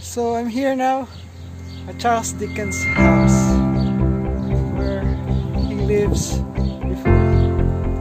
So I'm here now at Charles Dickens' house where he lives before.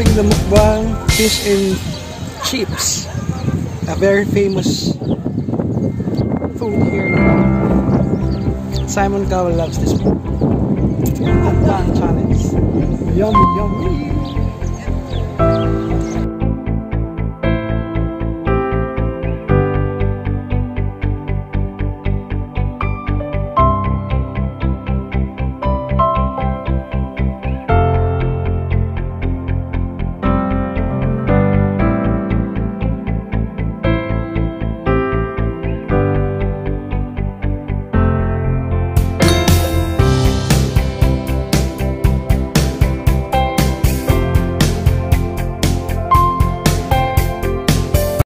having the mukbang fish and chips. A very famous food here Simon Cowell loves this food. Mukbang challenge. Yummy, yummy.